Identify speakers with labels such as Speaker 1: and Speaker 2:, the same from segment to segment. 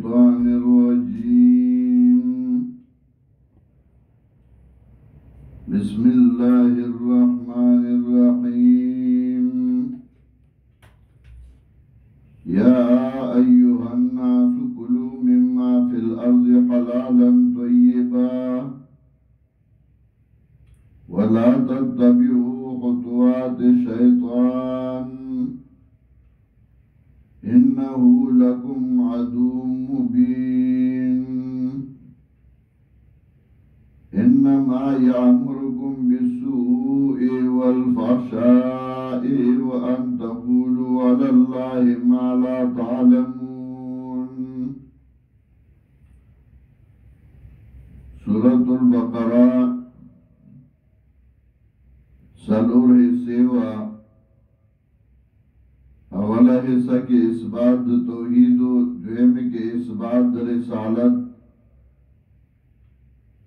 Speaker 1: الشيطان بسم الله الرحمن الرحيم. إنه لكم عدو مبين. إنما يعمركم بالسوء والفحشاء وأن تقولوا على الله ما لا تعلمون. سورة البقرة سلور حصے اولا حصہ کے اثبات د توحید و دویم کے اثبات د رسالت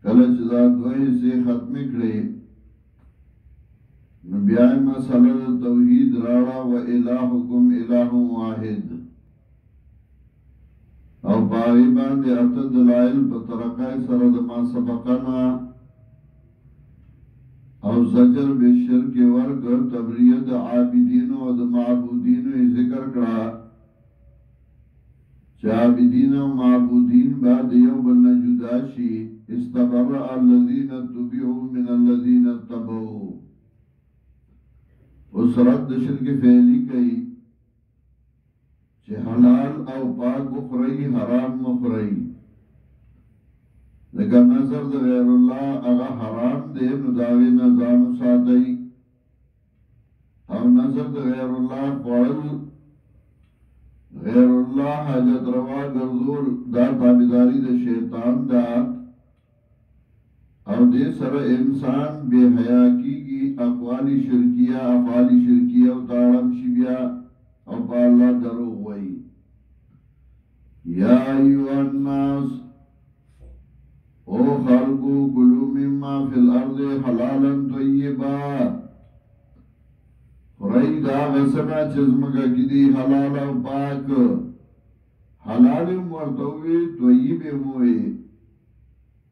Speaker 1: کلچ دا دو حصے ختم کړي نو بیا مسله توحید راړه و الہکم الہ واحد۔ او باغی باندې اته دلایل په طرقه سره د ما سبقنا۔ او زجر به شرک ورګ تبریه د عابدین او د معبودین ذکر کړه چې عابدین او معبودین بعد یو بل نه جدا شي استبرأ الذين تبعوا من الذين اتبعوا اوس رد شرک فعلی کوي چې حلال او پاک خوري حرام مخوري لکه نظر د غیر الله هغه حرام دی نو داوی نه ځانو ساتي او نظر د غیر الله قول غیر الله حاجت روا ګرځول دا تابعداري د شیطان دا او دې سره انسان بے حیا کیږي اقوالی شرکیه افعالی شرکیه او تاړم شي بیا، او الله درو وایي یا ایو الناس او خلقو، کلو مما فی الارض حلالا طیبا. خرائی دا غسنا چزمگا کدی حلال و پاک. حلال مرتوی طیب موئے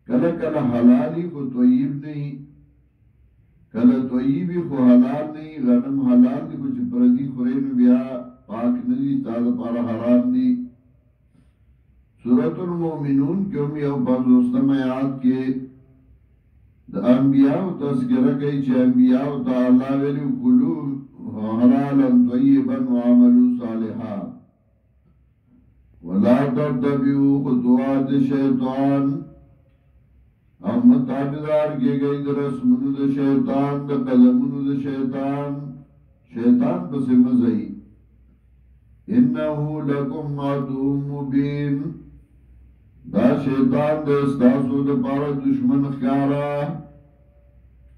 Speaker 1: کل کل حلالی کو طیب نہیں کل طیبی خو حلال نہیں غنم حلال دی، کچھ پردی خورین بیا پاک ندی تازہ پارا حرام دی. سورت المومنون کیوں یو پانزوستم آیات کے دا انبیاء و تذکرہ کئی چھے انبیاء و تعالی ویلو کلو حلالا طیبا و عملو صالحا ولا تتبعو خطوات شیطان او متابدار کے گئی در اسمنو دا شیطان دا قدمنو دا شیطان شیطان پس مزئی انہو لکم عدو مبین دا شیطان دے استاسو دا پارا دشمن خیارا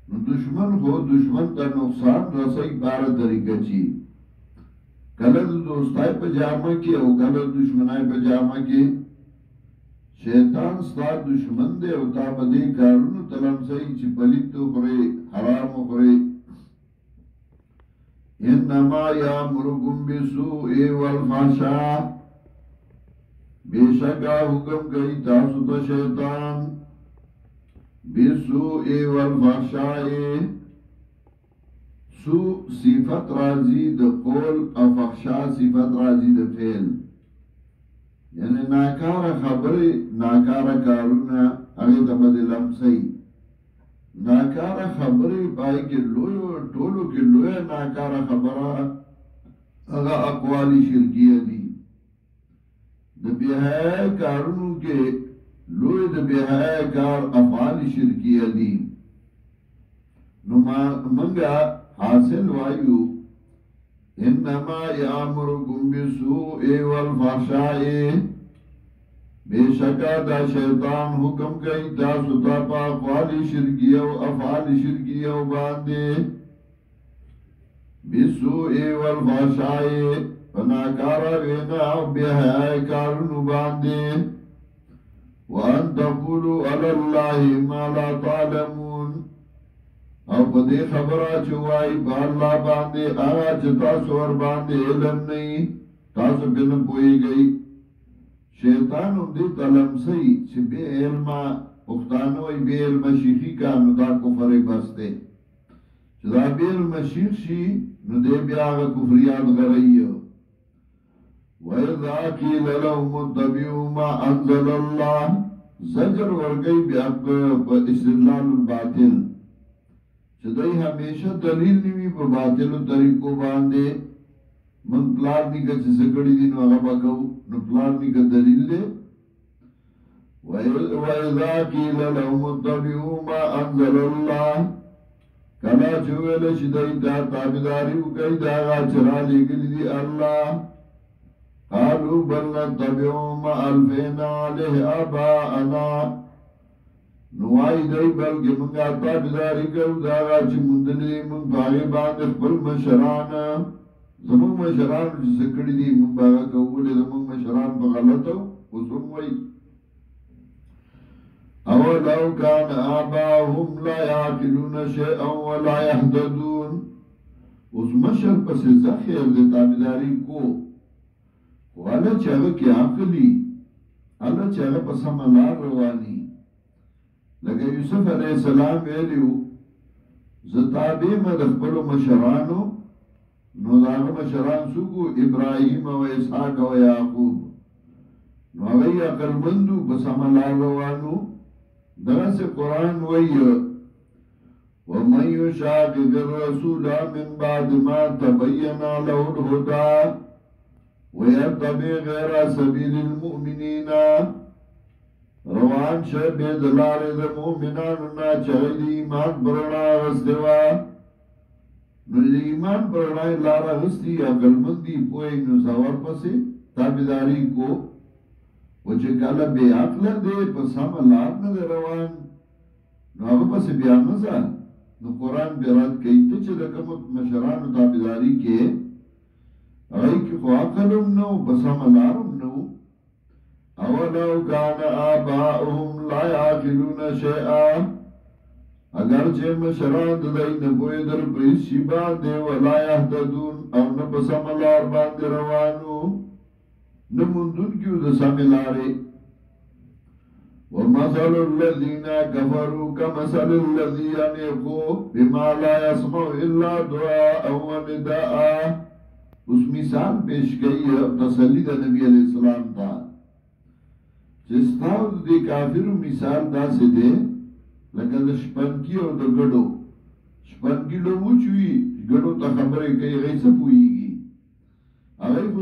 Speaker 1: نو دشمن خو دشمن تا نقصان رسائی پارا طریقہ چی۔ کلد دوستائی پا کی او کلد دشمنائی پا کی۔ شیطان ستا دشمن دے او تا پا کارونو تلم سئی چی پلیت تو خورے، حرام خورے۔ انما یا یامرکم بسوء والفحشاء۔ بے شکا حکم گئی تاسو تا شیطان بسوء والفحشاء، سو صفت رازی د قول او فحشا صفت رازی د فعل. یعنی ناکار خبری ناکار کارونا اگه دا بدلم سی ناکار خبری پای که لویو، ټولو کې لوی ناکار خبره هغه اقوالی شرکیه دي. د بهای کارونو کې لوی د بهای کار افعال شرکیه دي نو ما منګه حاصل وایو، انما یامرکم بالسوء والفحشاء۔ بے شکا دا شیطان حکم کئی، تاسو تا پا اقوال شرکیہ و افعال شرکیہ و باندے۔ بسوء والفحشاء۔ فناکارا وینا و بحیاء کارنو باندے وان تقولوا علی اللہ ما لا تعلمون۔ او په دې خبره چې وای په الله باندې هغه چې تاسو ور باندې علم نه تاسو به نه پويږئ شیطان هم دې تلمسی چې بے علم پښتانه وي بے علم شیخی کا نو دا کفر بسته چې دا بے علم شیخ شي نو دې بیا هغه کفریات غړی وَإِذَا قِيلَ لَهُمُ اتَّبِعُوا مَا أَنزَلَ اللَّهُ زجر ورګي بیا په استدلال الباطل۔ چې دای همیشه دلیل نیوي په باطلو طریقو باندې من پلار نیګه چې سګړی دي نو هغه وکاو نو پلار نیګه دلیل دی وَإِذَا قِيلَ لَهُمُ اتَّبِعُوا مَا أَنزَلَ اللَّهُ، کلا چویل شدای دا تابداری وکای دا غا چرا لګلی دی الله قالوا بل نتبعوا ما الفینا علیه آباءنا. نوائی دی بلکہ منگا تابداری کرو دا چی مندلی من باغی باند خبر مشران. زمان مشران چی سکڑی دی من باغا کولی زمان مشران پا غلطو وزم وی اولو کان آباهم لا یعقلون شیئا ولا یحددون اس مشر پس زخیر دی تابداری کو والا چاگه کی عقلی اللہ چاگه پس هملار روانی لکه یوسف علیہ السلام ویلیو زتابی مدخبلو مشرانو نو داغ مشران سوکو ابراہیم و اسحاق و یعقوب نو اغی اقل مندو پس هملار روانو درس قرآن وی ومن يشاقق الرسول من بعد ما تبين له الهدى ويتبع غير سبيل المؤمنين روان شه بے دلال د مؤمنانو نا چغی ایمان برنا غستوا نو ایمان برنا لارا غستی اقل مندی پوئی نو سوار پسی تابداری کو۔ و چې کله بے عقل دی په سم لار نه روان۔ نو هغه پس بیا نه ځه نو قران به رات کوي ته چې د کوم مشرانو تابعداري کې هغه کې خو عقل نو په سم نو او لو کان آباؤهم لا یعقلون شیئا اگر چې مشران د دې نه پوي در په شی باندې ولا يهتدون او نه په سم باندې روانو نموندن کیو دا ساملارے ومثل الذين كفروا كمثل الذي ينقو بما لا يسمع الا دعاء ونداء اس مثال پیش گئی ہے تسلی دا نبی علیہ السلام تا چستاو دی کافر مثال دا سے دے لکه د شپنکی او د ګډو شپنکی له وچوي ګډو ته خبره کوي غي څه پويږي هغه کو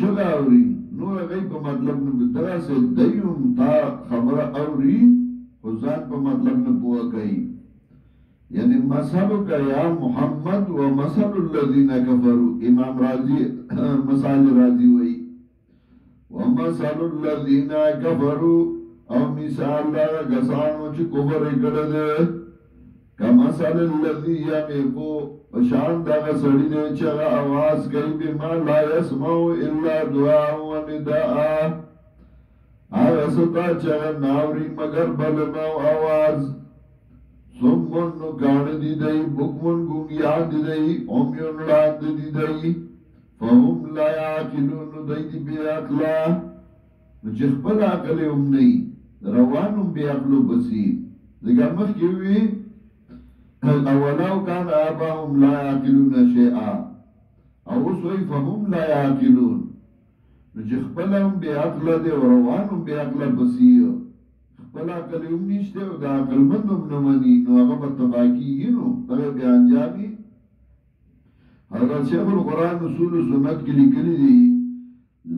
Speaker 1: چلا اوري نو هغه په مطلب نه درا سه دایو تا خبره اوري خو ځان مطلب نه پوه کوي یعنی مثل کا یا محمد و مثل الذين كفروا امام رازی مثال رازی وئی و مثل الذين كفروا او مثال دا غسانو چې کفر کړل کما سال مثل الذي يقو پشان داغا سڑی دے چگا آواز کئی بما لا يسمعو الا دعا و ندعا آغا ستا چگا ناوری مگر بلنو آواز. سمون نو گان دی دئی بکمون گنگیان دی دئی امیون لاند دی دئی فهم لا یاکلون نو دئی دی بی اقلا نو چه خپل عقل ام نئی روانم بی اقلو بسی دکا مخ کیوی اولاو کان آباهم لا یاکلون شیعا او اوس وی فهم لا یاکلون نو چه خپل ام بی اقلا دی روانم بی اقلا بسیو خپل عقل هم نشته او د عقل مند هم نه مني نو هغه په تباکی نو هغه بیا انجامي حضرت شیخ القرآن اصول سنت کې لیکلي دي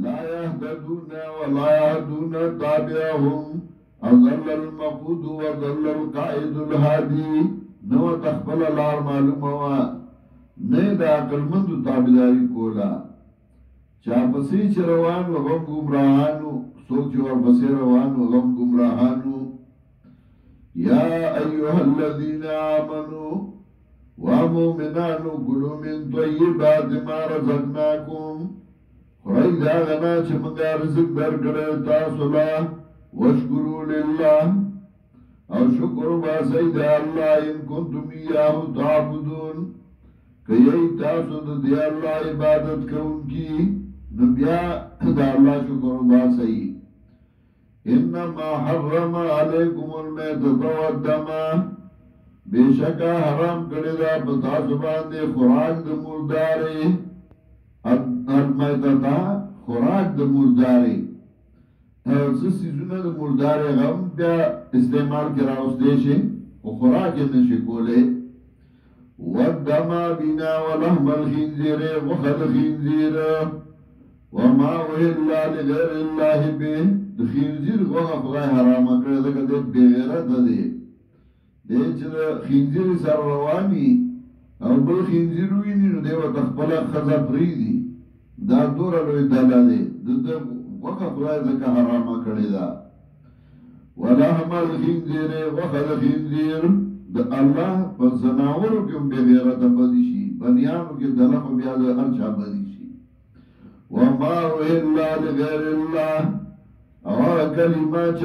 Speaker 1: لا يهتدون ولا يهدون تابعهم اضل المقود وضل القائد الهادي نو تخبل لار معلوم ہوا نه دا عقل مندو تابداری کولا۔ چا پسی چه روان و غم گمراهانو سوک چه ور پسی روان و غم گمراهانو یا ایوها الذین آمنو و مومنانو من طیبات ما رزقناکم خواهی دا غنا چه منگا رزق در کرے تاسولا وشکرو للہ او شکر با سید اللہ ان کنتم ایاہو تعبدون. کہ یہی تاسو دا دی اللہ عبادت کون کی؟ نو بیا دا اللہ شکر با صحیح انما حرم علیکم المیتت والدم بے حرام کړی دا پتا زبان دے خوراک د مردارې المیتت خوراک د مردارې څه سيزونه د مردارې غم بیا استعمال کرا اوس شي او خوراک یې نشي کوله والدم بنا ولحم الخنزير وخل الخنزير وما وهل لغير الله به خنزیر غوغه خدای حرام کړی دا کده بے غیرت دی دې چې خنزیر سره رواني او بل خنزیر ویني نو دی ورته خپل خزه پریدي دا دور لوی دلا دی د غوغه خدای ځکه حرام کړی دا. ولحم الخنزیر وخل خنزیر. د الله په زناورو کې بے غیرت بدی شي بنیانو کې دلخ بیا د هر چا بدی شي وما وهل لغير الله او کلمه چې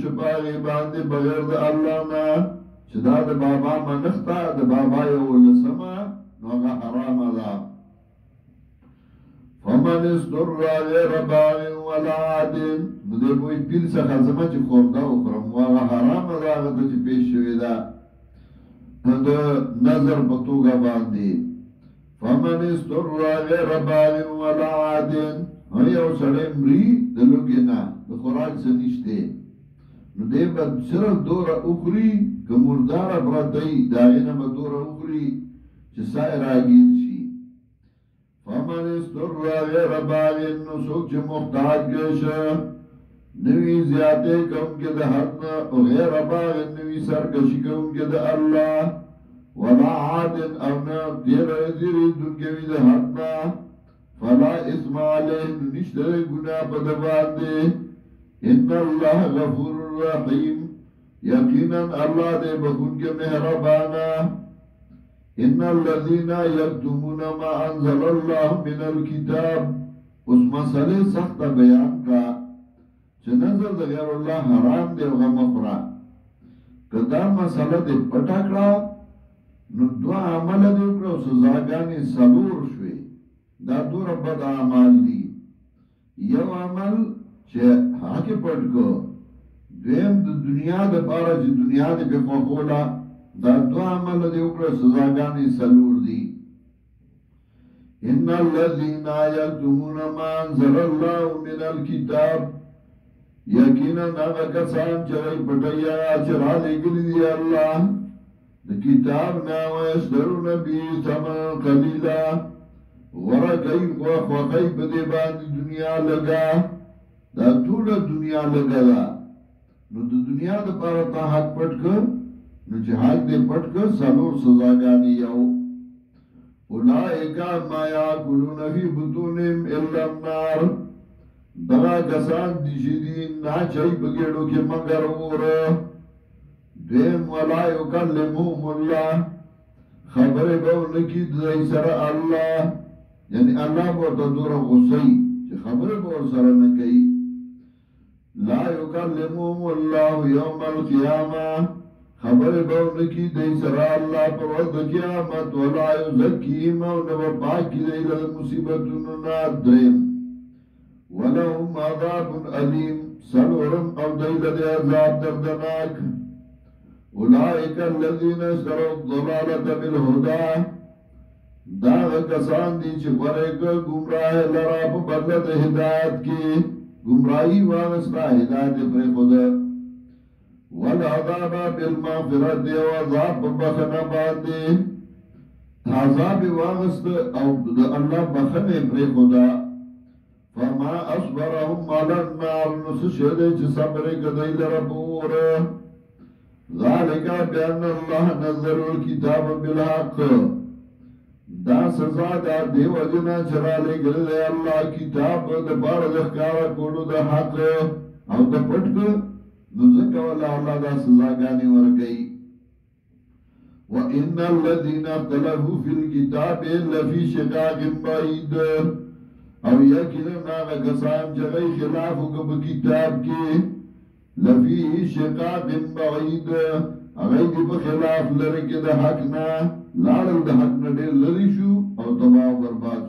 Speaker 1: شو پاره باندې بغیر د الله نه چې دا د بابا منښت د بابا یو لسما نو هغه حرام ده. فمن استر غیر باغ ولا عاد. نو دې په پیر څخه ځما چې خوردا او خرم هغه حرام ده هغه چې پیښ شوی ده. نو د نظر په توګه باندې. فمن استر غیر باغ ولا عاد. هو یو سړی مری د لوګینا د خوراک څه نو دې په صرف دوره اخري کومردار پرتای داینه به دوره اخري چې سای راګین شي فمن استر غیر باغ نو سوچ محتاج ګشه نوی زیاده کم کې د حد او غیر باغ نوی سرکشی کم کې د الله ولا عاد او نه دیر دیر دن کې د حد فلا اسم علیه نشتر گناہ پدبان دے ان اللہ غفور الرحیم یقینا اللہ دے بخون کے مہربانا ان الذین یکتمون ما انزل اللہ من الكتاب اس مسئلے سخت بیان کا چه نظر دا غیر اللہ حرام دے وغم اخرا۔ کدا مسئلہ دے پٹاکڑا نو دعا عمل دے اکڑا سزاگانی سلور شوی دا دور بد اعمال دي یو عمل چې حق پټ کو دیم د دنیا د پاره چې دنیا دې په خوخولا دا دو عمل دې وکړه سزاګانې سلور دي ان الذين يكتمون ما انزل الله من الكتاب یقینا هغه کسان چې پټیا چې را لګل دي الله د کتاب نه وایسترو نبی ثمن قلیلا ورا کئی خوا خوا کئی باندې دنیا لگا دا ټول دنیا لگا دا نو د دنیا د پاره تا حق پټ کړ، نو چې حق دې پټ کړ سلور سزاګانی یو. اولائک ما یاکلون فی بطونهم الا النار. دغا کسان دی شدی نا چای بگیڑو کے مگر اور دیم ولا یکلمهم الله. خبر به نکی دای سره الله. یعنی الله ورته دور غصي چې خبره به ور سره نه کوي. لا یکلمهم الله یوم القیامه خبره به نکی دای سره الله پر ورځ قیامت، ولا یزکیم او نو پاکی دی له مصیبتونو نه دریم ولهم عذاب علیم، سلورم او دیل دی عذاب دردناک. اولئک الذین اشتروا الضلالة بالهدى دا کسان دي چې ورګه گمراه لرا په بدل د هدایت کې گمراهي واغستا هدایت پر خدا والعذاب بالمغفرت او عذاب بخنه باندې عذاب واغست او د الله پر خدا فما اصبرهم على النار نسشد چې صبر کدی لرا ذالک بان الله نزل الكتاب بالحق دا سزا دا دیو جنا چرا لے گل دے اللہ کتاب دا بار دخکارا کولو دا حق او دا پٹک نو زکا والا اللہ دا سزا گانی ورگئی وَإِنَّ الَّذِينَ اخْتَلَفُوا فِي الْكِتَابِ لَفِي شِقَاقٍ بَعِيدٍ او یقینا ناغا کسان چغی خلافو کب کتاب کی. لفی شقاق بعید. اغای دی په خلاف لره کې د حق نه لاړل د حق نه ډېر لری شو او تباہ برباد